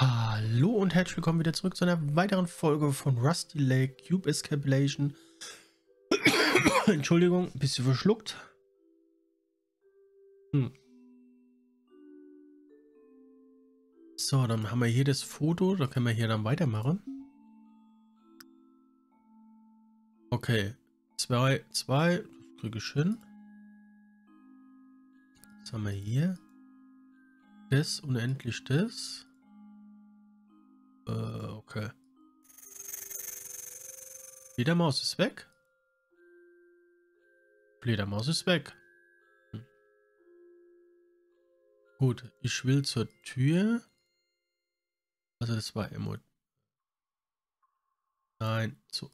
Hallo und herzlich willkommen wieder zurück zu einer weiteren Folge von Rusty Lake Cube Escapulation. Entschuldigung, ein bisschen verschluckt. Hm. So, dann haben wir hier das Foto, da können wir hier dann weitermachen. Okay, zwei, zwei, das kriege ich hin. Was haben wir hier? Das, unendlich das. Äh, okay. Fledermaus ist weg. Fledermaus ist weg. Hm. Gut, ich will zur Tür. Also das war Emo. Nein, zu.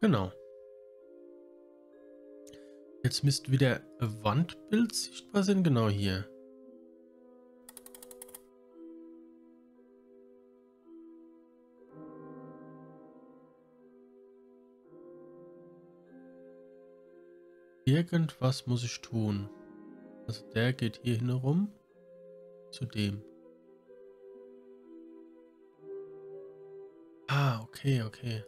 Genau. Jetzt müsste wieder Wandbild sichtbar sein. Genau hier. Irgendwas muss ich tun. Also der geht hier hin rum. Zu dem. Ah, okay, okay.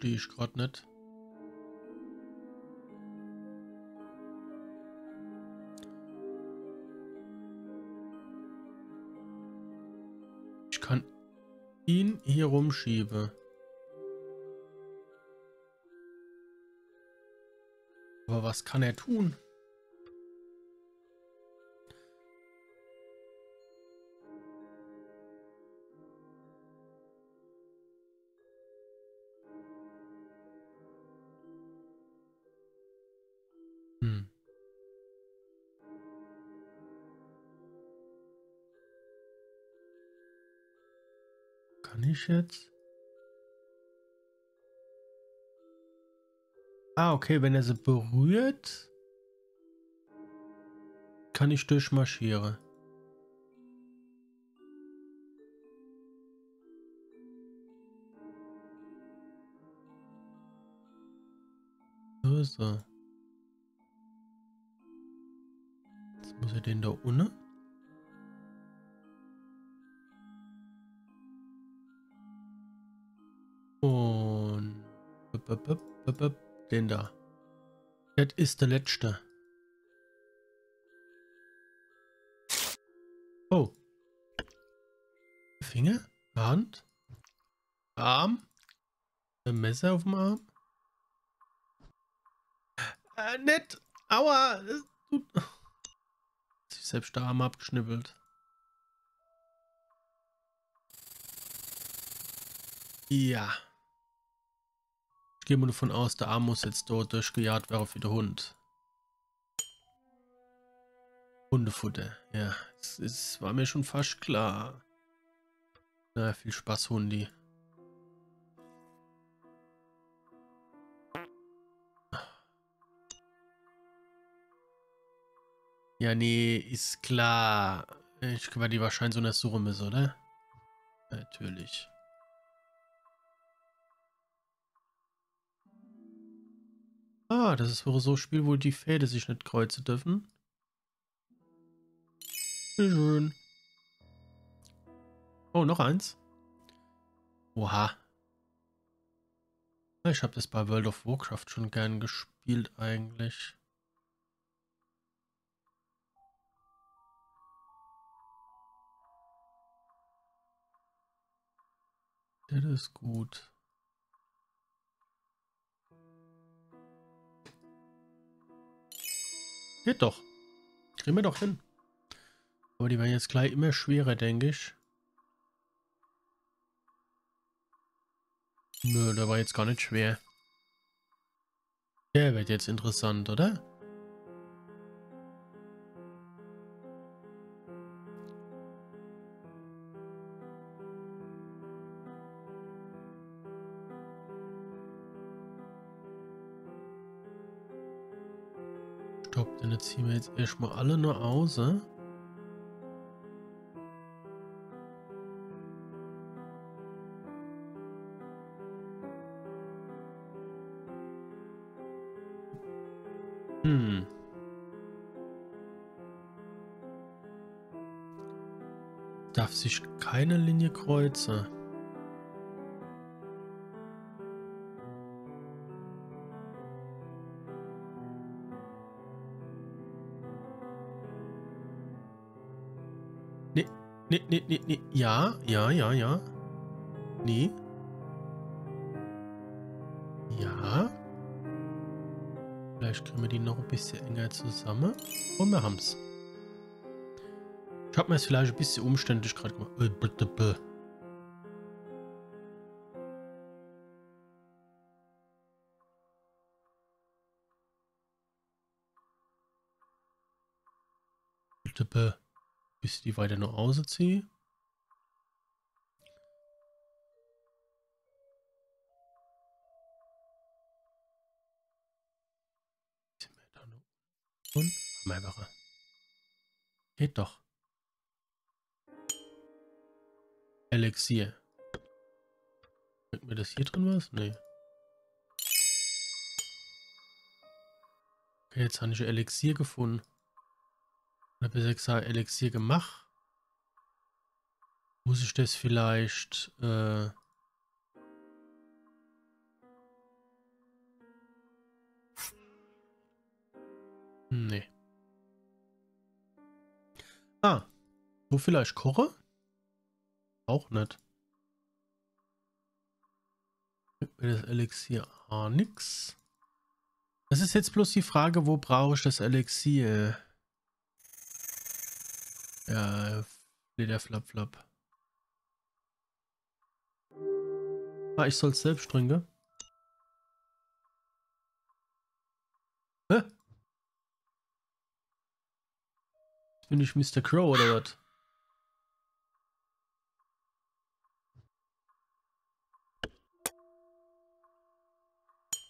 Stehe ich gerade nicht. Ich kann ihn hier rumschieben. Aber was kann er tun? Ich jetzt? Ah, okay, wenn er sie berührt, kann ich durchmarschieren. So, so. Jetzt muss er den da unten. Und den da. Das ist der letzte. Oh. Finger? Hand? Arm? Ein Messer auf dem Arm? Äh, nett. Aua. Sich selbst der Arm abgeschnippelt. Ja gehe mal davon aus, der Arm muss jetzt dort durchgejagt werden für den Hund. Hundefutter, ja. Es war mir schon fast klar. Na, viel Spaß, Hundi. Ja, nee, ist klar. Ich war die wahrscheinlich so eine Summe, oder? Natürlich. Ah, das ist so Spiel, wo die Fäde sich nicht kreuzen dürfen. Schön. Oh, noch eins. Oha. Ich habe das bei World of Warcraft schon gern gespielt eigentlich. Das ist gut. Geht doch. Kriegen wir doch hin. Aber die werden jetzt gleich immer schwerer, denke ich. Nö, der war jetzt gar nicht schwer. Der wird jetzt interessant, oder? Ziehen wir jetzt erstmal alle nach Hause. Hm. Darf sich keine Linie kreuzen. Nee, nee, nee, nee. Ja, ja, ja, ja. Nee. Ja. Vielleicht kriegen wir die noch ein bisschen enger zusammen. Und wir haben's. Ich habe mir es vielleicht ein bisschen umständlich gerade gemacht. Die weiter nach Hause ziehe. Und Maibacher. Geht doch. Elixier. Bringt mir das hier drin was? Nee. Okay, jetzt habe ich Elixier gefunden. Oder besser gesagt Elixier gemacht. Muss ich das vielleicht... Äh Nee. Ah. Wo vielleicht koche? Auch nicht. Das Elixier ah, nix. Das ist jetzt bloß die Frage, wo brauche ich das Elixier? Ja, Leder flap flap. Ah, ich soll selbst trinken. Hä? Bin ich Mr. Crow oder was?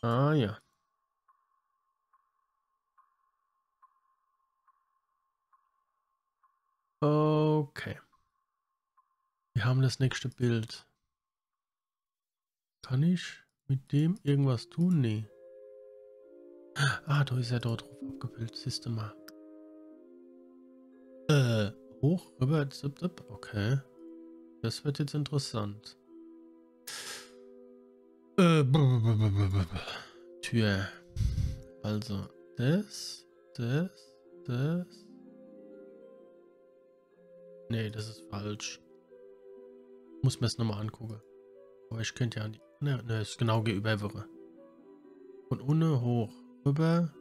Ah ja. Okay. Wir haben das nächste Bild. Kann ich mit dem irgendwas tun? Nee. Ah, da ist er dort drauf abgebildet. Siehst du mal. Äh, hoch, rüber, zip, zip. Okay. Das wird jetzt interessant. Äh, Tür. Also, das, das, das. Nee, das ist falsch. Muss mir das nochmal angucken. Aber ich könnte ja an die... Ne, ne, ist genau gegenüber. Von unten hoch, rüber,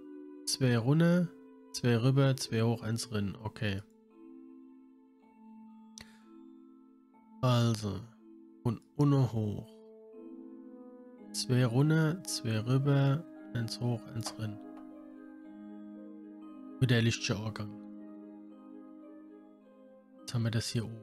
zwei runter, zwei rüber, zwei hoch, eins drin. Okay. Also, von unten hoch. Zwei runter, zwei rüber, eins hoch, eins rein. Mit der Lichtschauergang. Jetzt haben wir das hier oben.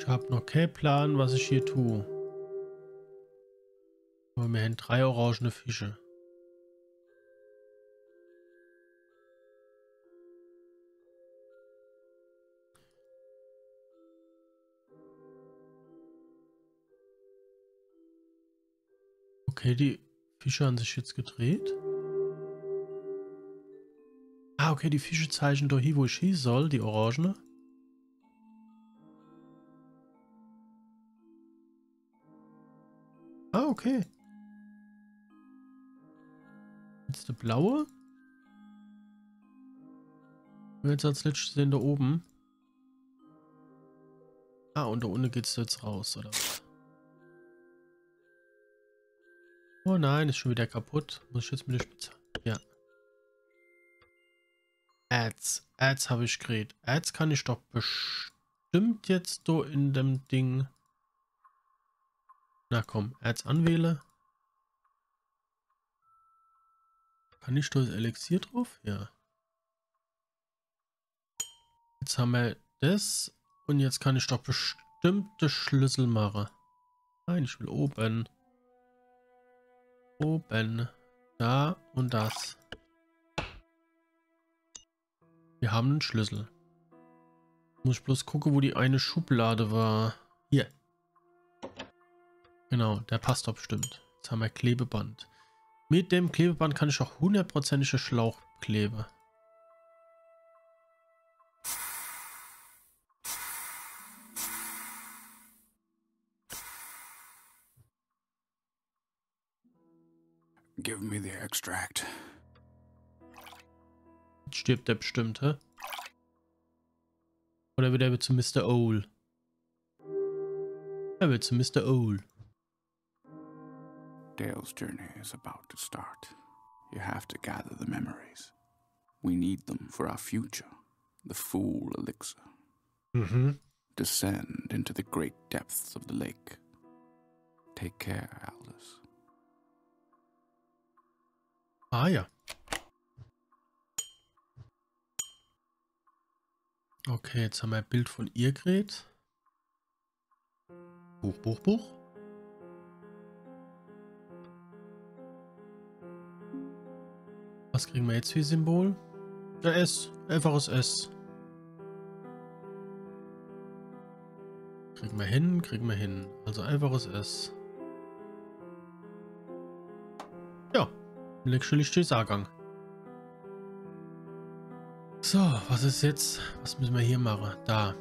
Ich habe noch keinen Plan, was ich hier tue. Aber haben drei orangene Fische. Okay, die Fische haben sich jetzt gedreht. Ah, okay, die Fische zeichnen doch hier, wo ich hin soll, die Orangene. Ah, okay. Jetzt der blaue. Und jetzt als letztes sehen da oben. Ah, und da unten geht's jetzt raus, oder? Oh nein, ist schon wieder kaputt. Muss ich jetzt mit der Spitze. Ja. Ads. Ads habe ich geredet. Ads kann ich doch bestimmt jetzt so in dem Ding na komm, Ads anwähle. Kann ich das Elixier drauf? Ja. Jetzt haben wir das. Und jetzt kann ich doch bestimmte Schlüssel machen. Nein, ich will oben. Oben. Da und das. Wir haben einen Schlüssel. Muss ich bloß gucken, wo die eine Schublade war. Hier. Genau, der passt doch bestimmt. Jetzt haben wir Klebeband. Mit dem Klebeband kann ich auch hundertprozentige Schlauch kleben. Give me the extract. Jetzt stirbt der bestimmt, hä? Oder wird er zu Mr. Owl? Er wird zu Mr. Owl. Dale's journey is about to start. You have to gather the memories. We need them for our future. The Fool Elixir. Mm -hmm. Descend into the great depths of the lake. Take care, Aldous. Ah ja. Okay, jetzt haben wir ein Bild von ihr gerät. Buch, Buch, Buch. Was kriegen wir jetzt für Symbol? Ja, S. Einfaches S. Kriegen wir hin, kriegen wir hin. Also einfaches S. Leckstelle Stehsagang. So, was ist jetzt? Was müssen wir hier machen? Da.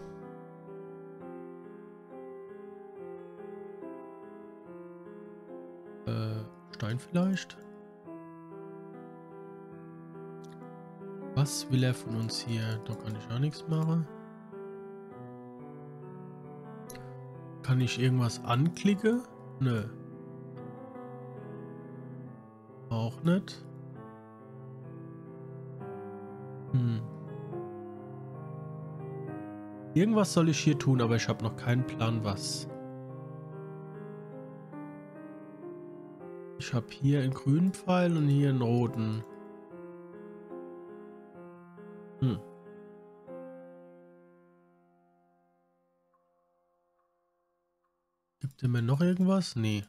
Äh, Stein vielleicht? Was will er von uns hier? Da kann ich auch nichts machen. Kann ich irgendwas anklicken? Nö. Auch nicht. Hm. Irgendwas soll ich hier tun, aber ich habe noch keinen Plan, was. Ich habe hier einen grünen Pfeil und hier einen roten. Hm. Gibt er mir noch irgendwas? Nee.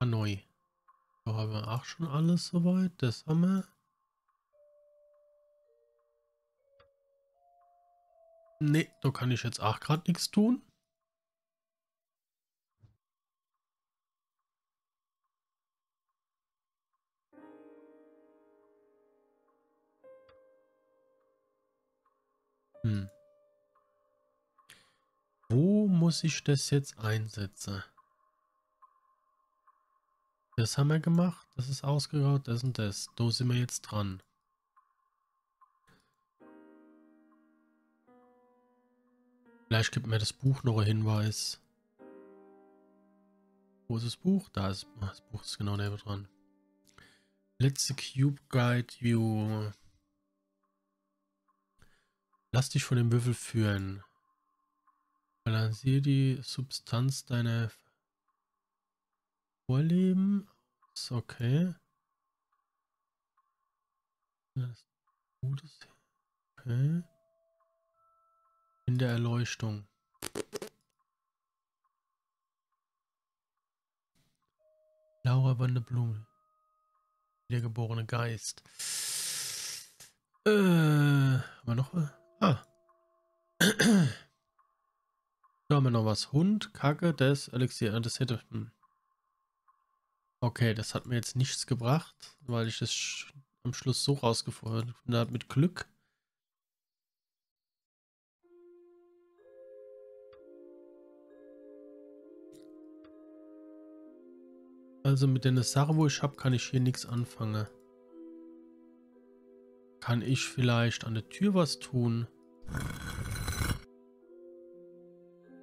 Hanoi. Da haben wir auch schon alles soweit. Das haben wir. Nee, da kann ich jetzt auch gerade nichts tun. Hm. Wo muss ich das jetzt einsetzen? Das haben wir gemacht, das ist ausgegraut, das und das. Da sind wir jetzt dran. Vielleicht gibt mir das Buch noch einen Hinweis. Wo ist das Buch? Da ist das Buch ist genau neben dran. Let's the Cube Guide You. Lass dich von dem Würfel führen. Balanciere die Substanz deiner Vorleben. Ist okay. Das Gutes. Okay. In der Erleuchtung. Laura Wanderblume. Wiedergeborene Geist. Äh, haben noch was? Ah. Da haben wir noch was. Hund, Kacke, das Elixier. Das hätte. Okay, das hat mir jetzt nichts gebracht, weil ich das am Schluss so rausgefunden habe mit Glück. Also mit der Sache, wo ich habe, kann ich hier nichts anfangen. Kann ich vielleicht an der Tür was tun?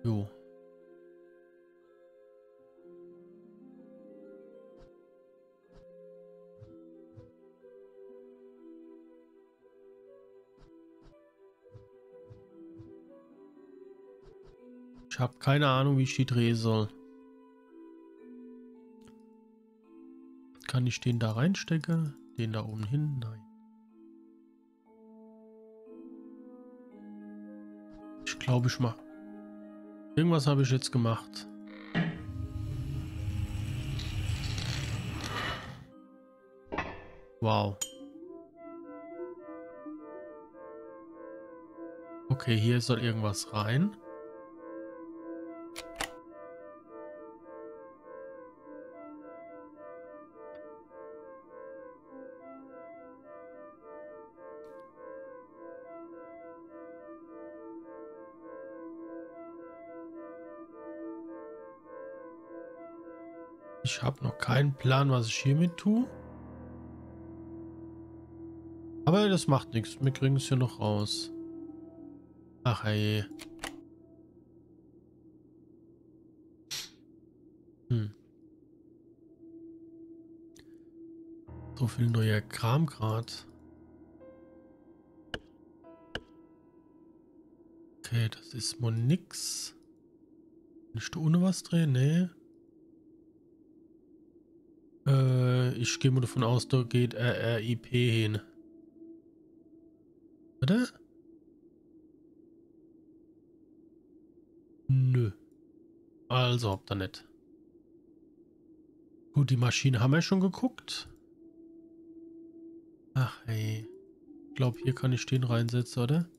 Jo. Ich habe keine Ahnung, wie ich die drehen soll. Kann ich den da reinstecken? Den da oben hin? Nein. Ich glaube, ich mache... Irgendwas habe ich jetzt gemacht. Wow. Okay, hier soll irgendwas rein. Ich habe noch keinen Plan, was ich hiermit tue. Aber das macht nichts. Wir kriegen es hier noch raus. Ach hey. Hm. So viel neuer Kram gerade. Okay, das ist mal nix. Nicht ohne was drehen? Nee. Äh, ich gehe mal davon aus, da geht RRIP hin. Oder? Nö. Also, ob da nicht. Gut, die Maschine haben wir schon geguckt. Ach, hey. Ich glaube, hier kann ich den reinsetzen, oder?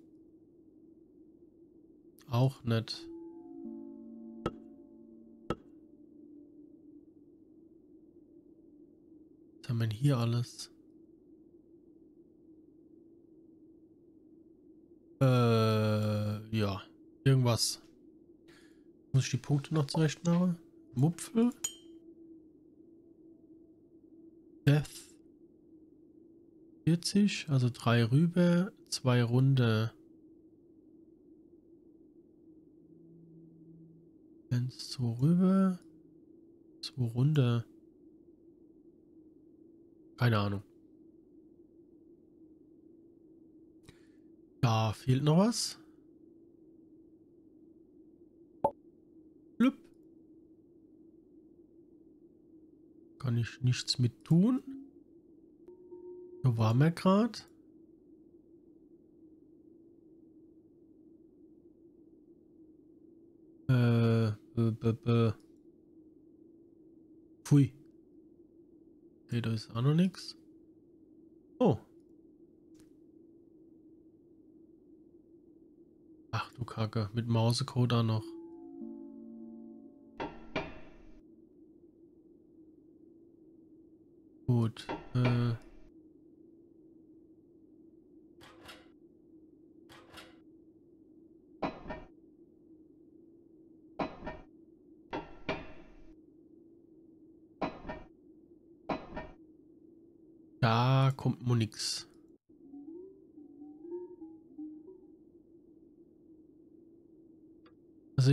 Auch nicht. Haben wir hier alles? Äh, ja. Irgendwas. Muss ich die Punkte noch zurecht machen? Mupfel. Death. 40, also drei rüber, zwei Runde. Eins, zwei rüber, zwei Runde. Keine Ahnung. Da fehlt noch was. Blüpp. Kann ich nichts mit tun. Da waren wir gerade. Äh, b, b, b. Pfui. Okay, da ist auch noch nichts. Oh. Ach du Kacke, mit Mausecode auch noch. Gut, äh...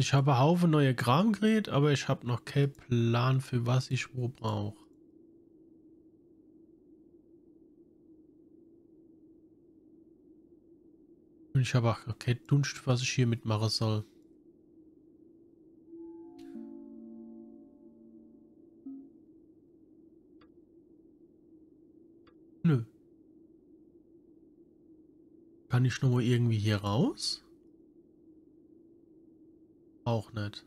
ich habe Haufen neue Kramgerät, aber ich habe noch keinen Plan, für was ich wo brauche. Und ich habe auch kein Dunst, was ich hier mitmachen soll. Nö. Kann ich noch mal irgendwie hier raus? Auch nicht.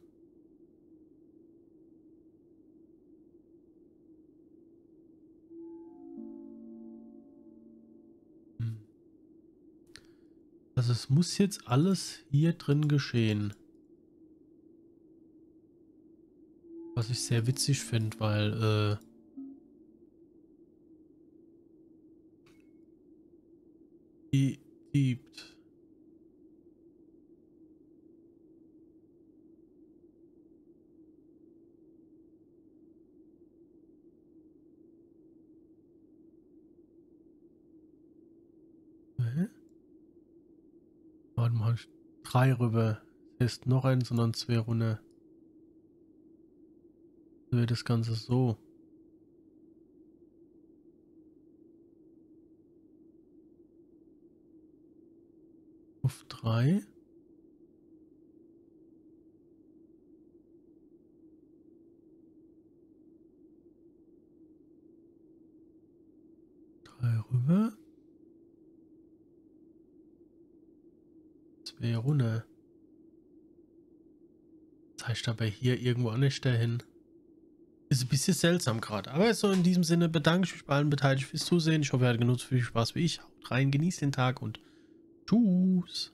Hm. Also es muss jetzt alles hier drin geschehen. Was ich sehr witzig finde, weil äh, die gibt Warte mal, drei rüber. Ist noch ein, sondern zwei runter. So wird das Ganze so. Auf drei. rüber. Zwei runter. Zeigt aber hier irgendwo nicht dahin. Ist ein bisschen seltsam gerade. Aber so in diesem Sinne bedanke ich mich bei allen Beteiligten fürs Zusehen. Ich hoffe, ihr hattet genug viel Spaß wie ich. Haut rein, genießt den Tag und tschüss.